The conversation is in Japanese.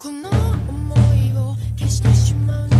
この想いを消してしまう